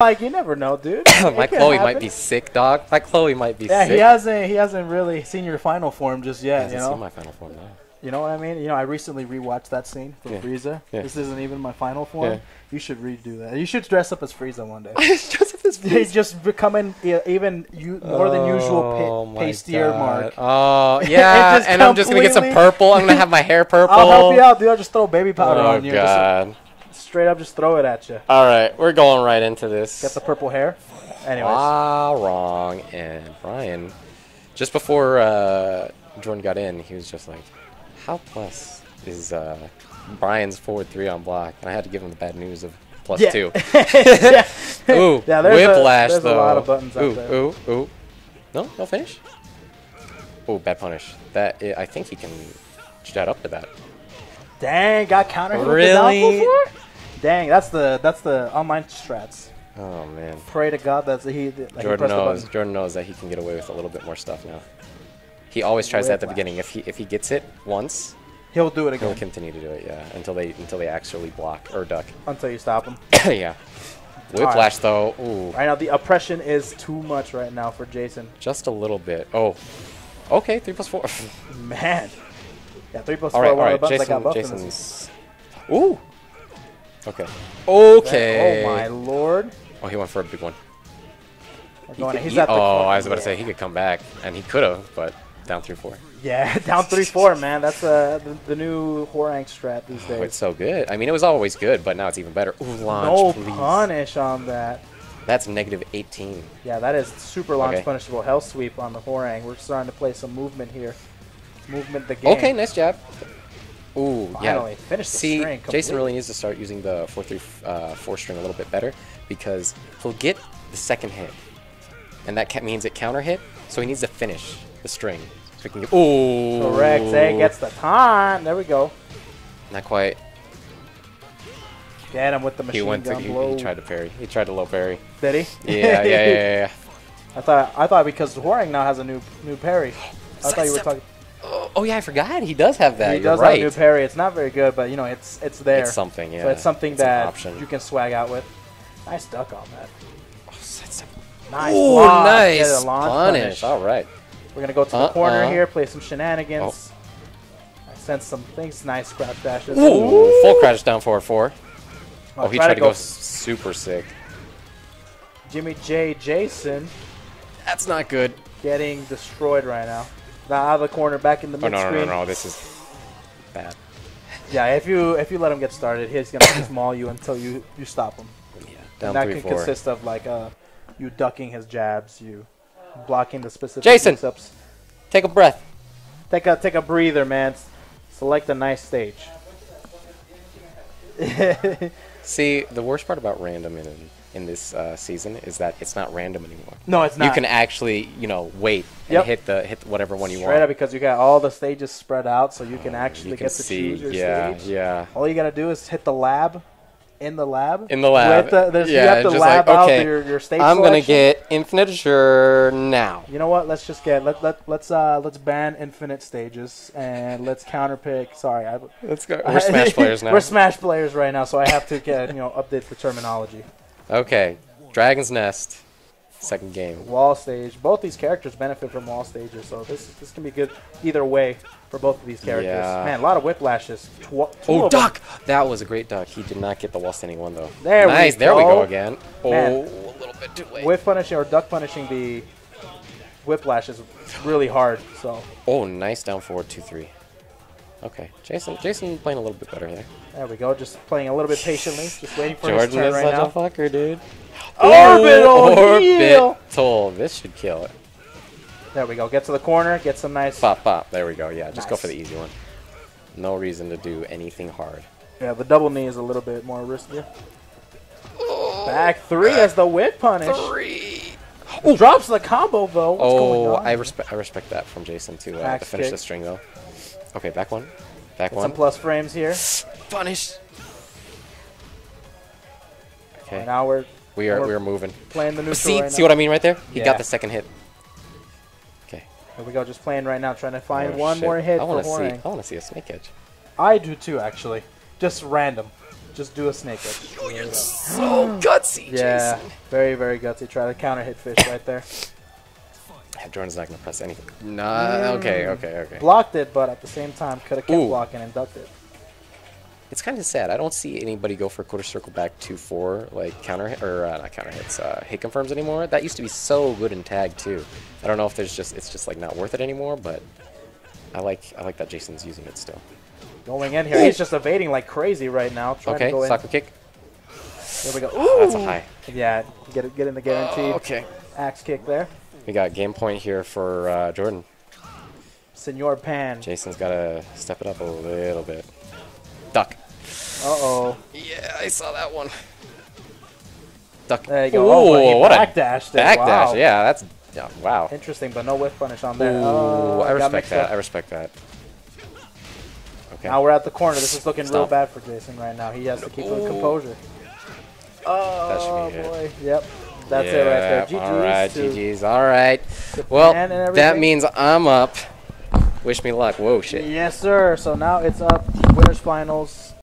Like you never know, dude. My Chloe might be sick, dog. My Chloe might be Yeah, sick. he hasn't. He hasn't really seen your final form just He yet. hasn't You know. seen my final form now. You know what I mean? You know, I recently rewatched that scene from Yeah. Frieza. Yeah. This isn't even my final form. Yeah. You should redo that. You should dress up as Frieza one day. Joseph is He's just becoming even more than usual Oh pa- pastier God. mark. Oh yeah, just and I'm just gonna get some purple. I'm gonna have my hair purple. I'll help you out, dude. I'll just throw baby powder Oh on you. Just god. Straight up, just throw it at you. All right, we're going right into this. Get the purple hair. Anyways, Ah, wrong. And Brian, just before uh, Jordan got in, he was just like, "How plus is uh, Brian's forward three on block?" And I had to give him the bad news of plus Yeah. two. yeah. Ooh, Yeah, there's a- whiplash a though. lot of buttons ooh, there. ooh, ooh. No, no finish. Oh, bad punish. That I I think he can jet up to that. Dang, got counter hit with the Really? Dang, that's the that's the online strats. Oh man. Pray to God that's he. That he Jordan the knows. Jordan knows that he can get away with a little bit more stuff now. He always tries that at the beginning. If he if he gets it once, He'll do it again. he'll continue to do it. Yeah, until they until they actually block or duck. until you stop him. yeah. Whiplash though. Ooh, Right now, the oppression is too much right now for Jason. just a little bit. Oh. Okay, three plus four. Man. Yeah, three plus all four. right, all right. the buttons I Jason. got buffed in this. Jason's. Ooh. Okay. Okay. Oh my lord. Oh, he went for a big one. We're He going, could- he's he- at the oh, corner. I was about to say he could come back, and he could have, but down three four. Yeah, down three four, man. That's uh, the, the new Hwoarang strat these Oh, it's so good. I mean, it was always good, but now it's even better. Ooh, launch, No please. punish on that. That's negative 18. Yeah, that is super launch Okay. punishable. Hell sweep on the Hwoarang. We're starting to play some movement here. Movement the game. Okay, nice jab. Ooh, Finally, yeah. finish See, string Jason completely. really needs to start using the 4 3 uh, 4 string a little bit better because he'll get the second hit. And that means it counter hit, so he needs to finish the string. So he can get. Ooh! Correct. Hey, gets the time. There we go. Not quite. Get him with the He machine went to. gun He, blow. he tried to parry. He tried to low parry. Did he? Yeah, yeah, yeah, yeah. yeah. I thought I thought because Hwoarang now has a new new parry. I thought you were talking. Oh, oh, yeah, I forgot. He does have that. he You're does right. have a new parry. It's not very good, but you know it's it's there. It's something, yeah. So it's something It's that option. you can swag out with. Nice duck on that. Oh, sidestep. Nice. Ooh, block. Nice a launch punish. All right. We're gonna go to the uh-uh. corner Uh-uh. here, play some shenanigans. Oh. I sense some things. Nice crouch dashes. Ooh, full crouch down forward four. I'll Oh, he try tried to go s- super sick. Jimmy J. Jason That's not good. getting destroyed right now. Now out of the corner, back in the Oh mid no, no, screen. no, no! This is bad. Yeah, if you if you let him get started, he's gonna just maul you until you you stop him. Yeah, down And that three can four. consist of like uh, you ducking his jabs, you blocking the specific Jason! mix-ups. Take a breath. Take a take a breather, man. Select a nice stage. See, the worst part about random in in this uh, season is that it's not random anymore. no, it's not. You can actually, you know, wait and Yep. hit the hit whatever one you straight want. up because you got all the stages spread out, so you can actually you can get to see, choose your yeah, stage. yeah. All you gotta do is hit the lab, in the lab. In the lab, the, there's, you yeah, have to just lab like, out okay, your, your stage I'm gonna get infinite sure now. You know what? Let's just get let let let's uh let's ban infinite stages and let's counterpick. Sorry, I, Let's go. We're Smash players now. We're Smash players right now, so I have to get you know update the terminology. Okay, Dragon's Nest, second game. Wall stage. Both these characters benefit from wall stages, so this this can be good either way for both of these characters. Yeah. Man, a lot of whiplashes. Tw- Oh, of them. duck! That was a great duck. He did not get the wall standing one though. There we nice. There we go. go again. Oh, Man. a little bit too late. Whip punishing or duck punishing the whiplash is really hard. So Oh, nice down forward two three. Okay, Jason. Jason playing a little bit better there. there we go. Just playing a little bit patiently, just waiting for his Jordan turn is right such now. a fucker, dude. Orbital heel. Orbital. This should kill it. There we go. Get to the corner. Get some nice. Pop, pop. There we go. Yeah, just go for the easy one. No reason to do anything hard. Yeah, the double knee is a little bit more risky. Back three as the whip punish. Three. Drops the combo though. What's going Oh, on? I respect. I respect that from Jason to, uh, to finish kick. the string though. Okay, back one. Back Get one. some plus frames here. Punish. Okay. Now we're We are we're we are moving. playing the neutral See right see now. what I mean right there? He Yeah. got the second hit. Okay. Here we go. Just playing right now, trying to oh, find Oh, one shit. more hit I wanna see. I want to see a snake edge. I do too, actually. Just random. just do a snake whip. There You're So gutsy, Yeah, Jason. very, very gutsy. Try to counter hit fish right there. Yeah, Jordan's not gonna press anything. Nah. Okay. Okay. Okay. Blocked it, but at the same time, could have kept Ooh. blocking and ducked it. It's kind of sad. I don't see anybody go for quarter circle back two four like counter hit or uh, not counter hits, uh, hit confirms anymore. That used to be so good in tag too. I don't know if there's just it's just like not worth it anymore, but I like I like that Jason's using it still. Going in here, he's just evading like crazy right now. Trying Okay, to go in. kick. There we go. Oh, that's a Ooh. high. Yeah, get it, get in the guaranteed okay. axe kick there. We got game point here for uh, Jordan. Senor Pan. Jason's got to step it up a little bit. Duck. Uh oh. Yeah, I saw that one. Duck. There you go. Oh, but he Ooh, what a backdashed it. backdash. Wow. Yeah, that's yeah, wow. Interesting, but no whiff punish on there. Ooh, oh, I respect that. up. I respect that. Okay. Now we're at the corner. This is looking real bad for Jason right now. He has to keep his Ooh. composure. Oh should be it. boy. Yep. That's it right there. Yeah, GG's All right, GG's. All right. Well, that means I'm up. Wish me luck. Whoa, shit. Yes, sir. So now it's up. Winners finals.